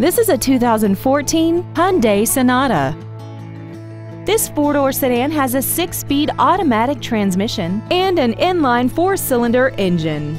This is a 2014 Hyundai Sonata. This four-door sedan has a six-speed automatic transmission and an inline four-cylinder engine.